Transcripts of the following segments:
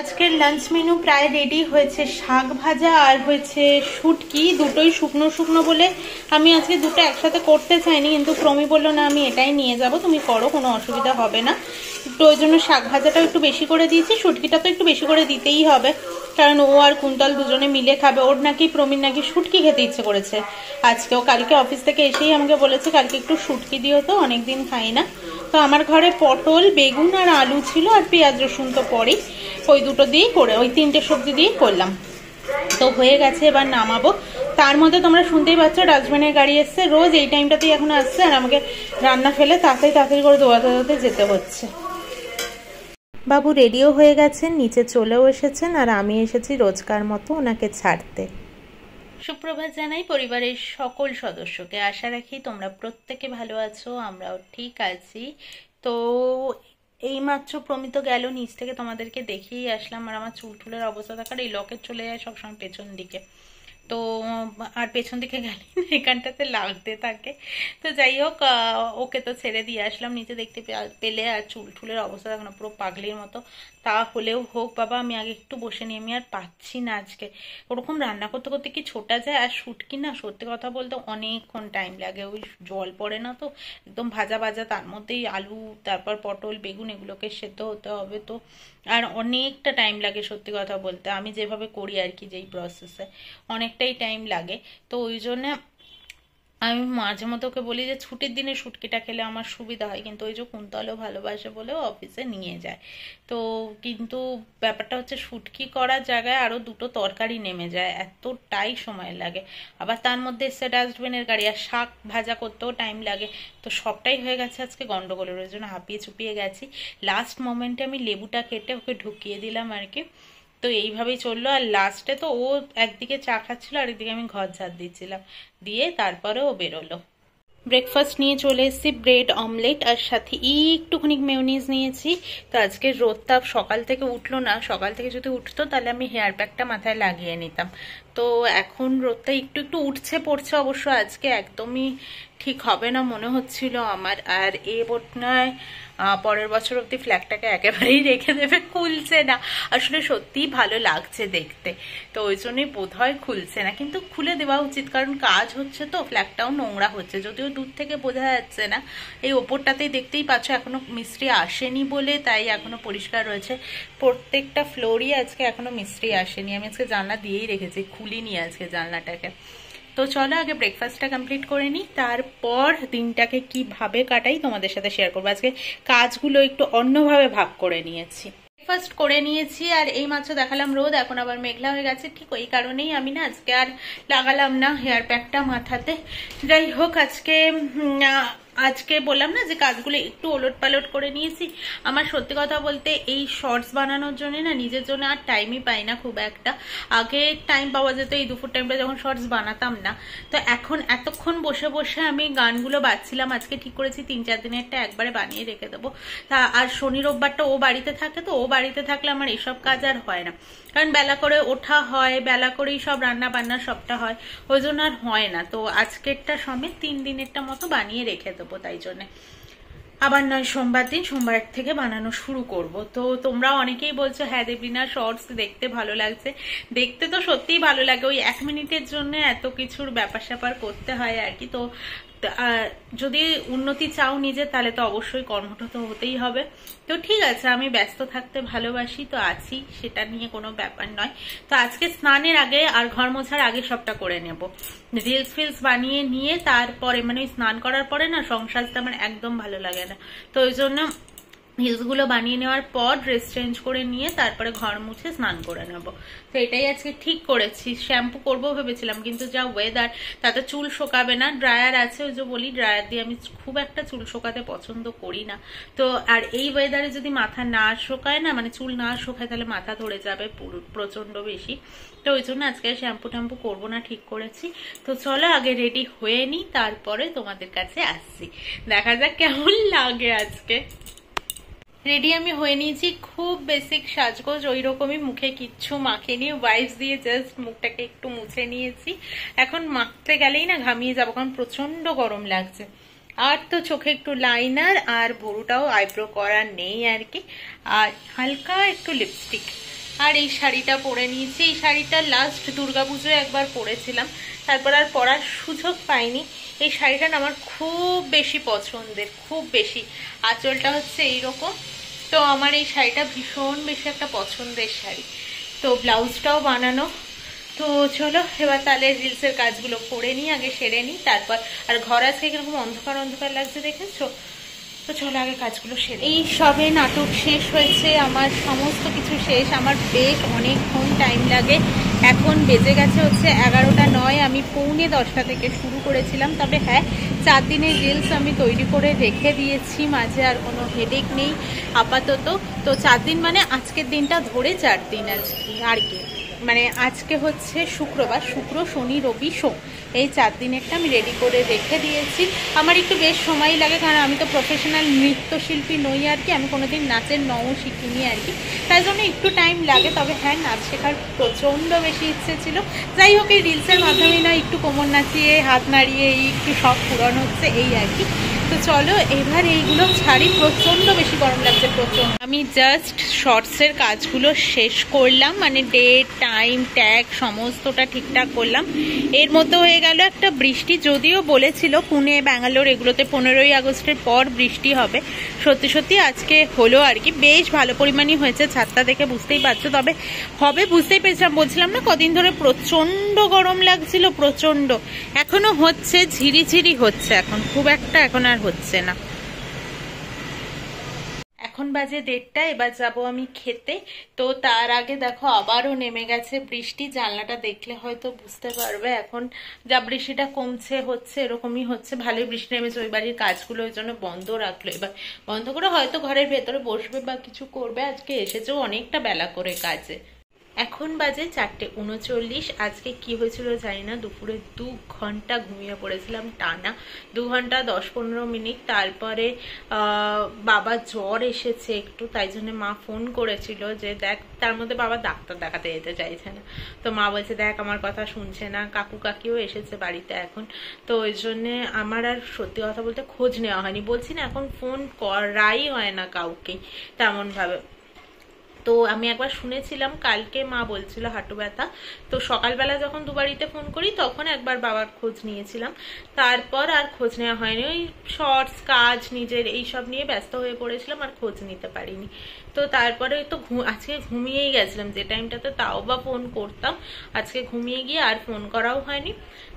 আজকের lunch menu প্রায় ready হয়েছে। শাক ভাজা আর হয়েছে শুটকি, দুটোই শুকনো শুকনো বলে। আমি আজকে দুটো একসাথে করতে চাইনি, কিন্তু ক্রমি বলল, না, আমি এটাই নিয়ে যাব, তুমি করো, কোনো অসুবিধা হবে না। একটু ওই জন্য শাক ভাজাটাও একটু বেশি করে দিয়েছি, শুটকিটা তো একটু বেশি করে দিতেই হবে। কারণ ও আর কুন্তল দুজনে মিলে খাবে, ওর নাকি প্রমির নাকি শুটকি খেতে ইচ্ছে করেছে। আজকে ও কালকে অফিস থেকে এসেই আমাকে বলেছে, কালকে একটু শুটকি দিও তো, অনেকদিন খাই না। তো আমার ঘরে পটল, বেগুন আর আলু ছিল আর পেঁয়াজ রসুন তো পরেই ওই দুটো দিয়েই করে, ওই তিনটে সবজি দিয়েই করলাম। তো হয়ে গেছে, এবার নামাবো। তার মধ্যে তোমরা শুনতেই পাচ্ছ, ডাস্টবিনের গাড়ি এসছে। রোজ এই টাইমটাতেই এখন আসছে, আর আমাকে রান্না ফেলে তাড়াতাড়ি তাড়াতাড়ি করে দৌড়াতে দৌড়াতে যেতে হচ্ছে। বাবু রেডিও হয়ে গেছেন, নিচে চলেও এসেছেন, আর আমি এসেছি রোজকার মতো ওনাকে ছাড়তে। সুপ্রভাত জানাই পরিবারের সকল সদস্যকে। আশা রাখি তোমরা প্রত্যেকে ভালো আছো, আমরাও ঠিক আছি। তো এইমাত্র প্রমিত গেল, নিচ থেকে তোমাদেরকে দেখিয়েই আসলাম। আর আমার চুল টুলের অবস্থা দেখার এই লকেট চলে যায় সবসময় পেছন দিকে। তো আর পেছন দিকে গেলে এখানটাতে লাগতে থাকে। তো যাই হোক ওকে তো ছেড়ে দিয়ে আসলাম। নিচে দেখতে পেলে আর চুল টুলের অবস্থা দেখো না, পুরো পাগলির মতো। তা হলেও হোক বাবা, আমি আগে একটু বসে নিই। আমি আর পাচ্ছি না আজকে। ওরকম রান্না করতে করতে কি ছোটা যায়? আর শুটকি না? সত্যি কথা বলতে অনেকক্ষণ টাইম লাগে। ওই জল পড়ে না তো? একদম ভাজা ভাজা, তার মধ্যেই আলু, তারপর পটল, বেগুন, এগুলোকে সেদ্ধ হতে হবে তো। আর অনেকটা টাইম লাগে সত্যি কথা বলতে। আমি যেভাবে করি আর কি যেই প্রসেসে অনেকটাই টাইম লাগে। তো ওই জন্যে আমি মাঝে মধ্যে ওকে বলি যে ছুটির দিনে শুটকিটা খেলে আমার সুবিধা হয়, কিন্তু ওই যে কুন্তলও ভালোবাসে বলেও অফিসে নিয়ে যায়। তো কিন্তু ব্যাপারটা হচ্ছে শুটকি করার জায়গায় আরও দুটো তরকারি নেমে যায়, এতটাই সময় লাগে। আবার তার মধ্যে এসে ডাস্টবিনের গাড়ি, আর শাক ভাজা করতেও টাইম লাগে। তো সবটাই হয়ে গেছে আজকে গন্ডগোলের জন্য হাঁপিয়ে চুপিয়ে গেছি। লাস্ট মোমেন্টে আমি লেবুটা কেটে ওকে ঢুকিয়ে দিলাম আর কি। তো এইভাবেই চলল। আর লাস্টে তো ও একদিকে চা খাচ্ছিল আর একদিকে আমি ঘর ঝাড় দিচ্ছিলাম। দিয়ে তারপরে ও বেরোলো। ব্রেকফাস্ট নিয়ে চলে এসেছি ব্রেড অমলেট আর সাথে একটুখানি মেউনিজ নিয়েছি। তো আজকে রোদটা সকাল থেকে উঠল না, সকাল থেকে যদি উঠতো তাহলে আমি হেয়ার প্যাকটা মাথায় লাগিয়ে নিতাম। তো এখন রোদটা একটু একটু উঠছে পড়ছে অবশ্য আজকে একদমই ঠিক হবে না মনে হচ্ছিল আমার। আর এ নয় পরের বছর অব্দি ফ্ল্যাগটাকে একেবারেই রেখে দেবে, খুলছে না। আসলে সত্যিই ভালো লাগছে দেখতে। তো ওই জন্যই বোধ হয় খুলছে না। কিন্তু খুলে দেওয়া উচিত, কারণ কাজ হচ্ছে তো ফ্ল্যাগটাও নোংরা হচ্ছে। যদিও দূর থেকে বোঝা যাচ্ছে না, এই ওপরটাতেই দেখতেই পাচ্ছ, এখনও মিস্ত্রি আসেনি বলে, তাই এখনও পরিষ্কার রয়েছে। প্রত্যেকটা ফ্লোরই আজকে এখনও মিস্ত্রি আসেনি। আমি আজকে জানলা দিয়েই রেখেছি, খুলিনি আজকে জানলাটাকে। তো চলো আগে ব্রেকফাস্টটা কমপ্লিট করে নিই, তারপর দিনটাকে কীভাবে কাটাই তোমাদের সাথে শেয়ার করব। আজকে কাজগুলো একটু অন্যভাবে ভাগ করে নিয়েছি। ব্রেকফাস্ট করে নিয়েছি আর এই মাত্র দেখালাম রোদ, এখন আবার মেঘলা হয়ে গেছে। ঠিক ওই কারণেই আমি না আজকে আর লাগালাম না হেয়ার প্যাকটা মাথাতে। যাই হোক, আজকে আজকে বললাম না যে কাজগুলো একটু ওলট পালট করে নিয়েছি। আমার সত্যি কথা বলতে এই শর্টস বানানোর জন্য না নিজের জন্য আর টাইমই পাই না খুব একটা। আগে টাইম পাওয়া যেত, এই দুপুর টাইমটা যখন শর্টস বানাতাম না। তো এখন এতক্ষণ বসে বসে আমি গানগুলো বাজছিলাম, আজকে ঠিক করেছি তিন চার দিনের একটা একবারে বানিয়ে রেখে দেবো। তা আর শনি রোববারটা ও বাড়িতে থাকে তো ও বাড়িতে থাকলে আমার এসব কাজ আর হয় না। কারণ বেলা করে ওঠা হয়, বেলা করেই সব রান্না বান্না সবটা হয়। ওই জন্য আর হয় না। তো আজকেরটা সমেত তিন দিনেরটা মতো বানিয়ে রেখে দেবো। তাই জন্যে। আবার নয়, সোমবার দিন, সোমবার থেকে বানানো শুরু করব। তো তোমরা অনেকেই বলছো হ্যাঁ দেবিনা শর্টস দেখতে ভালো লাগছে। দেখতে তো সত্যিই ভালো লাগে। ওই এক মিনিটের জন্য এত কিছুর ব্যাপার স্যাপার করতে হয় আর কি। তো যদি উন্নতি চাও নিজে, তাহলে তো অবশ্যই কর্মঠ তো হতেই হবে। তো ঠিক আছে, আমি ব্যস্ত থাকতে ভালোবাসি, তো আছি, সেটা নিয়ে কোনো ব্যাপার নয়। তো আজকে স্নানের আগে আর ঘর মোছার আগে সবটা করে নেব। রিলস ফিলস বানিয়ে নিয়ে তারপরে মানে স্নান করার পরে না, সংসারটা আমার একদম ভালো লাগে না। তো ওই জন্য হিলসগুলো বানিয়ে নেওয়ার পর ড্রেস চেঞ্জ করে নিয়ে তারপরে ঘর মুছে স্নান করে নেব। তো এটাই আজকে ঠিক করেছি। শ্যাম্পু করব ভেবেছিলাম, কিন্তু যা ওয়েদার তাতে চুল শোকাবে না। ড্রায়ার আছে, ওই যে বলি ড্রায়ার দিয়ে আমি খুব একটা চুল শোকাতে পছন্দ করি না। তো আর এই ওয়েদারে যদি মাথা না শোকায় না মানে চুল না শোকায়, তাহলে মাথা ধরে যাবে প্রচণ্ড বেশি। তো ওই জন্য আজকে শ্যাম্পু ট্যাম্পু করব না, ঠিক করেছি। তো চলো আগে রেডি হয়ে নিই, তারপরে তোমাদের কাছে আসছি। দেখা যাক কেমন লাগে আজকে। রেডি আমি হয়ে নিয়েছি। খুব বেসিক সাজগোজ ওই রকমই মুখে কিচ্ছু মাখেনি ওয়াইফ দিয়ে জাস্ট মুখটাকে একটু মুছে নিয়েছি। এখন মাখতে গেলেই না ঘামিয়ে যাব, কারণ প্রচণ্ড গরম লাগছে। আর তো চোখে একটু লাইনার আর ভরুটাও আইব্রো করা নেই আর কি। আর হালকা একটু লিপস্টিক আর এই শাড়িটা পরে নিয়েছি। এই শাড়িটা লাস্ট দুর্গাপুজোয় একবার পরেছিলাম। তারপর আর পরার সুযোগ পাইনি। এই শাড়িটা আমার খুব বেশি পছন্দের, খুব বেশি। আঁচলটা হচ্ছে এইরকম। তো আমার এই শাড়িটা ভীষণ বেশি একটা পছন্দের শাড়ি। তো ব্লাউজটাও বানানো। তো চলো, এবার তাহলে রিলসের কাজগুলো করে নিই, আগে সেরে নিই। তারপর আর ঘর আজকে কীরকম অন্ধকার অন্ধকার লাগছে দেখেছ? তো চলো আগে কাজগুলো সেরে এই সবে নাটক শেষ হয়েছে, আমার সমস্ত কিছু শেষ, আমার বেশ অনেকক্ষণ টাইম লাগে। এখন বেজে গেছে হচ্ছে এগারোটা নয়, আমি পৌনে দশটা থেকে শুরু করেছিলাম। তবে হ্যাঁ চার দিনের রিলস আমি তৈরি করে রেখে দিয়েছি, মাঝে আর কোনো হেডেক নেই, আপাতত। তো চার দিন মানে আজকের দিনটা ধরে চার দিন আজকে আর কি। মানে আজকে হচ্ছে শুক্রবার, শুক্র, শনি, রবি, সোম। এই চার দিনেরটা আমি রেডি করে রেখে দিয়েছি। আমার একটু বেশ সময় লাগে, কারণ আমি তো প্রফেশনাল নৃত্যশিল্পী নই আর কি। আমি কোনোদিন নাচের নও শিখিনি আর কি। তাই জন্য একটু টাইম লাগে, তবে হ্যাঁ নাচ শেখার প্রচণ্ড বেশি ইচ্ছে ছিল। যাই হোক, এই রিলসের মাধ্যমে না একটু কোমর নাচিয়ে, হাত নাড়িয়ে, এই একটু শখ পূরণ হচ্ছে, এই আর কি। তো চলো, এবার এইগুলো ছাড়ি। প্রচণ্ড বেশি গরম লাগছে, প্রচণ্ড। আমি জাস্ট শর্টসের কাজগুলো শেষ করলাম মানে ডেট টাইম ট্যাগ সমস্তটা ঠিকঠাক করলাম। এর মধ্যে হয়ে গেল একটা বৃষ্টি, যদিও বলেছিল পুনে, ব্যাঙ্গালোর এগুলোতে পনেরোই আগস্টের পর বৃষ্টি হবে। সত্যি সত্যি আজকে হলো আর কি। বেশ ভালো পরিমাণই হয়েছে, ছাদটা দেখে বুঝতেই পারছ। তবে হবে বুঝতেই পেরেছিলাম, বলছিলাম না কদিন ধরে প্রচণ্ড গরম লাগছিল, প্রচণ্ড। এখনও হচ্ছে, ঝিরিঝিরি হচ্ছে এখন। খুব একটা এখন আর হচ্ছে না। এখন বাজে দেড়টা, এবার যাব আমি খেতে। তো তার আগে দেখো, আবারও নেমে গেছে বৃষ্টি। জানলাটা দেখলে হয়তো বুঝতে পারবে এখন যা বৃষ্টিটা কমছে, হচ্ছে, এরকমই হচ্ছে। ভালোই বৃষ্টি নেমেছে, ওই বাড়ির কাজগুলো ওই জন্য বন্ধ রাখল। এবার বন্ধ করে হয়তো ঘরের ভেতরে বসবে বা কিছু করবে। আজকে এসেছেও অনেকটা বেলা করে কাজে। এখন বাজে চারটে উনচল্লিশ। আজকে কি হয়েছিল জানি না দুপুরে দু ঘণ্টা ঘুমিয়ে পড়েছিলাম টানা। দু ঘণ্টা দশ পনেরো মিনিট। তারপরে বাবা জ্বর এসেছে একটু, তাই জন্য মা ফোন করেছিল যে, দেখ, তার মধ্যে বাবা ডাক্তার দেখাতে যেতে চাইছে না। তো মা বলছে, দেখ, আমার কথা শুনছে না। কাকু কাকিও এসেছে বাড়িতে এখন। তো ওই জন্যে আমার আর সত্যি কথা বলতে খোঁজ নেওয়া হয়নি। বলছি না, এখন ফোন করাই হয় না কাউকে তেমনভাবে। তো আমি একবার শুনেছিলাম, কালকে মা বলছিল হাঁটু ব্যথা। তো সকালবেলা যখন দুবারিতে ফোন করি, তখন একবার বাবার খোঁজ নিয়েছিলাম। তারপর আর খোঁজ নেওয়া হয়নি। ওই শর্টস কাজ, নিজের এইসব নিয়ে ব্যস্ত হয়ে পড়েছিলাম, আর খোঁজ নিতে পারিনি। তো তারপরে তো আজকে ঘুমিয়েই গেছিলাম। যে টাইমটাতে তাও বা ফোন করতাম, আজকে ঘুমিয়ে গিয়ে আর ফোন করাও হয়নি।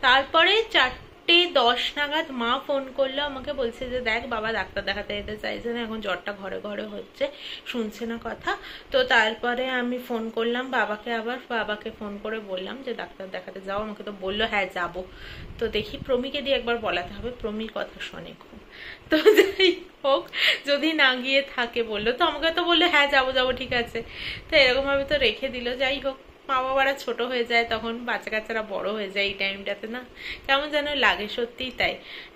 তারপরে চারটে চারটে দশ নাগাদ মা ফোন করল, আমাকে বলছে যে, দেখ বাবা, ডাক্তার দেখাতে যেতে চাইছে না, এখন জ্বরটা ঘরে ঘরে হচ্ছে, শুনছে না কথা। তো তারপরে আমি ফোন করলাম, বাবাকে আবার, বাবাকে ফোন করে বললাম যে, ডাক্তার দেখাতে যাও। আমাকে তো বলল হ্যাঁ যাব। তো দেখি প্রমিকে দিয়ে একবার বলাতে হবে, প্রমির কথা শোনে খুব। তো যাই হোক, যদি না গিয়ে থাকে বলল, তো আমাকে তো বলল হ্যাঁ যাব যাব, ঠিক আছে। তো এরকমভাবে তো রেখে দিল, যাই হোক। মা বাবারা ছোট হয়ে যায়, তখন বাচ্চা কাচ্চারা বড় হয়ে যায় এই টাইমটাতে না? কেমন যেন লাগে সত্যিই তাই।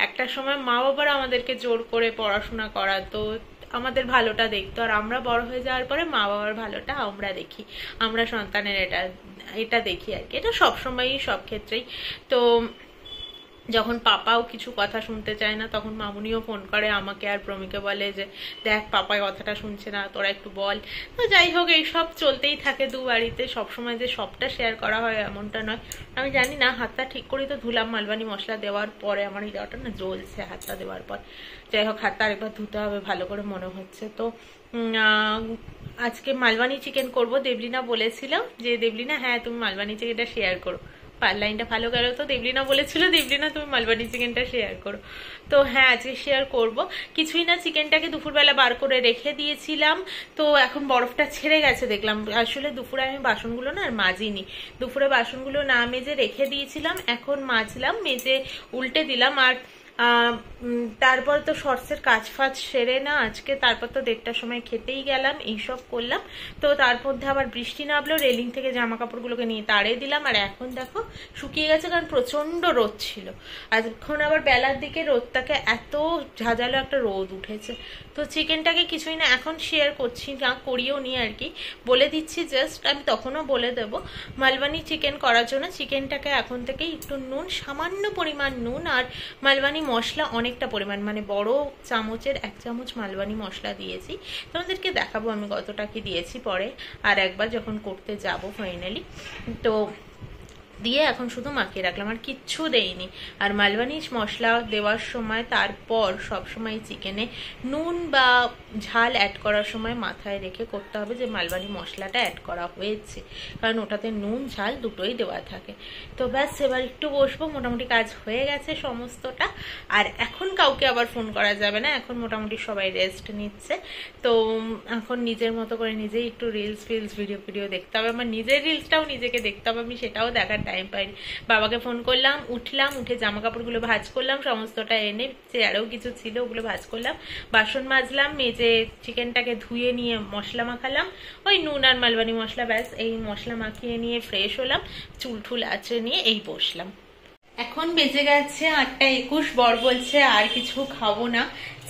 একটা সময় মা বাবারা আমাদেরকে জোর করে পড়াশোনা করা তো আমাদের ভালোটা দেখতো, আর আমরা বড় হয়ে যাওয়ার পরে মা বাবার ভালোটা আমরা দেখি, আমরা সন্তানের এটা এটা দেখি আর কি। এটা সবসময়ই সব ক্ষেত্রেই। তো যখন পাপাও কিছু কথা শুনতে চায় না, তখন মামুনিও ফোন করে আমাকে আর প্রমিকে বলে যে, দেখ পাপায় কথাটা শুনছে না, তোরা একটু বল। তো যাই হোক, এই সব চলতেই থাকে দু বাড়িতে। সবসময় যে সবটা শেয়ার করা হয় এমনটা নয়। আমি জানি না, হাতটা ঠিক করেই তো ধুলাম, মালবানি মশলা দেওয়ার পরে আমার এই দেওয়াটা না জ্বলছে, হাতটা দেওয়ার পর। যাই হোক, হাতটা আরেকবার ধুতে হবে, ভালো করে মনে হচ্ছে। তো আজকে মালবানি চিকেন করব, দেবলিনা বলেছিলাম যে, দেবলিনা হ্যাঁ তুমি মালবানি চিকেনটা শেয়ার করো। লাইনটা ভালো গেল তো দেবলিনা বলেছিল দেবলিনা তুমি মালবানি চিকেনটা শেয়ার করো। তো হ্যাঁ আজকে শেয়ার করব। কিছুই না, চিকেনটাকে দুপুরবেলা বার করে রেখে দিয়েছিলাম। তো এখন বরফটা ছেড়ে গেছে, দেখলাম। আসলে দুপুরে আমি বাসনগুলো না আর মাজিনি। দুপুরে বাসনগুলো না মেজে রেখে দিয়েছিলাম, এখন মাজলাম, মেজে উল্টে দিলাম। আর তারপর তো শর্টসের কাজ ফাজ সেরে না, আজকে তারপর তো দেড়টার সময় খেতেই গেলাম, এইসব করলাম। তো তার মধ্যে আবার বৃষ্টি নামলো, রেলিং থেকে জামা কাপড়গুলোকে নিয়ে তাড়ে দিলাম, আর এখন দেখো শুকিয়ে গেছে কারণ প্রচণ্ড রোদ ছিল। আর এখন আবার বেলার দিকে রোদটাকে এত ঝাঁঝালো একটা রোদ উঠেছে। তো চিকেনটাকে কিছুই না, এখন শেয়ার করছি না করিও নি আর কি। বলে দিচ্ছি জাস্ট আমি তখনও বলে দেব, মালবানি চিকেন করার জন্য চিকেনটাকে এখন থেকে একটু নুন, সামান্য পরিমাণ নুন আর মালবানি মশলা অনেকটা পরিমাণ মানে বড় চামচের এক চামচ মালবানি মশলা দিয়েছি। তোমাদেরকে দেখাবো আমি কতটা কি দিয়েছি পরে, আর একবার যখন করতে যাব ফাইনালি তো দিয়ে এখন শুধু মাখিয়ে রাখলাম, আর কিচ্ছু দেইনি। আর মালবানি মশলা দেওয়ার সময়, তারপর সব সময় চিকেনে নুন বা ঝাল অ্যাড করার সময় মাথায় রেখে করতে হবে যে মালবানি মশলাটা অ্যাড করা হয়েছে। কারণ ওটাতে নুন, ঝাল দুটোই দেওয়া থাকে। তো ব্যাস, এবার একটু বসবো, মোটামুটি কাজ হয়ে গেছে সমস্তটা। আর এখন কাউকে আবার ফোন করা যাবে না, এখন মোটামুটি সবাই রেস্ট নিচ্ছে। তো এখন নিজের মতো করে নিজেই একটু রিলস ফিলস ভিডিও ভিডিও দেখতে হবে। আমার নিজের রিলসটাও নিজেকে দেখতে হবে, আমি সেটাও দেখার টাইম পাইনি। বাবাকে ফোন করলাম, উঠলাম, উঠে জামা কাপড়গুলো ভাজ করলাম, সমস্তটা এনে চেয়ারেও কিছু ছিল, ওগুলো ভাজ করলাম। বাসন মাজলাম, মেজে চিকেনটাকে ধুয়ে নিয়ে মশলা মাখালাম। ওই নুন আর মালবানি মশলা, ব্যাস, এই মশলা মাখিয়ে নিয়ে ফ্রেশ হলাম, চুল ঠুল আঁচড়ে নিয়ে এই বসলাম। এখন বেজে গেছে আটটা একুশ, বর বলছে আর কিছু খাব না।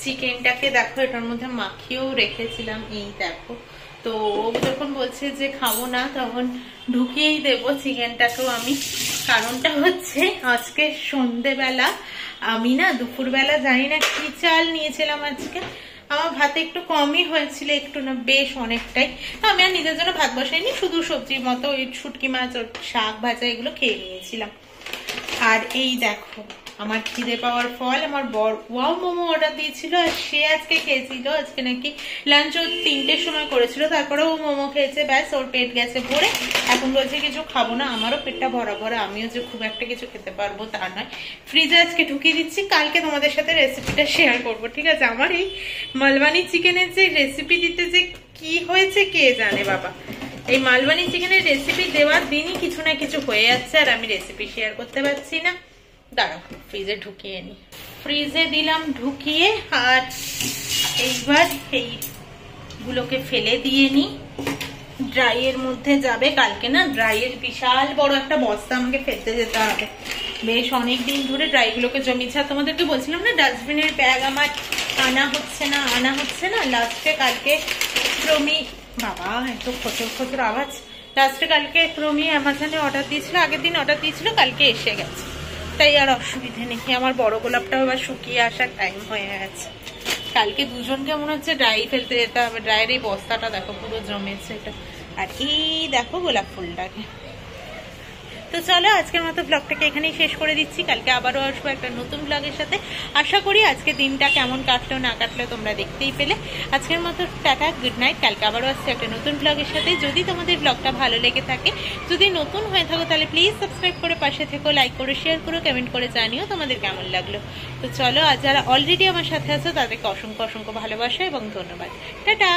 চিকেনটাকে দেখো, এটার মধ্যে মাখিয়েও রেখেছিলাম, এই দেখো। তো ও যখন বলছে যে খাব না, তখন ঢুকিয়েই দেব চিকেনটাকেও আমি। কারণটা হচ্ছে, আজকে সন্ধেবেলা, আমি না দুপুরবেলা জানি না কি চাল নিয়েছিলাম আজকে। আমার ভাতে একটু কমই হয়েছিল, একটু না বেশ অনেকটাই। তো আমি আর নিজের জন্য ভাত বসাইনি, শুধু সবজির মতো ওই শুটকি মাছ শাক ভাজা এগুলো খেয়ে নিয়েছিলাম। আর এই দেখো আমার খিদে পাওয়ার ফল, আমার বর, ওয়াও, মোমো অর্ডার দিয়েছিল আর সে আজকে খেয়েছিল, আজকে নাকি লাঞ্চ ও তিনটের সময় করেছিল, তারপরে ও মোমো খেয়েছে, ব্যাস, ওর পেট গেছে ভরে। এখন বলছে কিছু খাব না, আমারও পেটটা ভরা ভরা, আমিও যে খুব একটা কিছু খেতে পারব তা নয়। ফ্রিজে আজকে ঢুকিয়ে দিচ্ছি, কালকে তোমাদের সাথে রেসিপিটা শেয়ার করব, ঠিক আছে? আমার এই মালবানি চিকেনের যে রেসিপি দিতে যে কি হয়েছে, কে জানে বাবা? এই মালবানি চিকেনের রেসিপি দেওয়ার দিনই কিছু না কিছু হয়ে যাচ্ছে আর আমি রেসিপি শেয়ার করতে পারছি না। দাঁড়াও ফ্রিজে ঢুকিয়ে নি। ফ্রিজে দিলাম, ঢুকিয়ে, আর এইবার এইগুলোকে ফেলে দিয়ে নি। ড্রাইয়ের মধ্যে যাবে কালকে না? ড্রাইয়ের বিশাল বড় একটা বস্তা আমাকে ফেলতে যেতে হবে। বেশ অনেক দিন ধরে ড্রাইগুলোকে জমিছে তোমাদেরকে বলছিলাম না ডাস্টবিনের ব্যাগ আমার আনা হচ্ছে না, আনা হচ্ছে না। লাস্টে কালকে ক্রমি, বাবা, এত খচর খচর আওয়াজ। লাস্টে কালকে ক্রমি অ্যামাজনে অর্ডার দিয়েছিল, আগের দিন অর্ডার দিয়েছিল, কালকে এসে গেছে। তাই আর অসুবিধে নেই। আমার বড় গোলাপটাও আবার শুকিয়ে আসার টাইম হয়ে গেছে। কালকে দুজনকে মনে হচ্ছে ড্রাই ফেলতে যেতে হবে। ড্রাইয়ের এই বস্তাটা দেখো, পুরো জমেছে এটা। আর এই দেখো গোলাপ ফুলটাকে। তো চলো, আজকের মতো ব্লগটাকে এখানেই শেষ করে দিচ্ছি। কালকে আবারও আসব একটা নতুন ব্লগের সাথে। আশা করি আজকে দিনটা কেমন কাটলো, না কাটলো তোমরা দেখতেই পেলে। আজকের মতো টাটা গুড নাইট কালকে আবারও আসছে একটা নতুন ব্লগের সাথে। যদি তোমাদের ব্লগটা ভালো লেগে থাকে, যদি নতুন হয়ে থাকো, তাহলে প্লিজ সাবস্ক্রাইব করে পাশে থেকো লাইক করো শেয়ার করো কমেন্ট করে জানিও তোমাদের কেমন লাগল। তো চলো আর যারা অলরেডি আমার সাথে আছো, তাদেরকে অসংখ্য অসংখ্য ভালোবাসা এবং ধন্যবাদ। টাটা!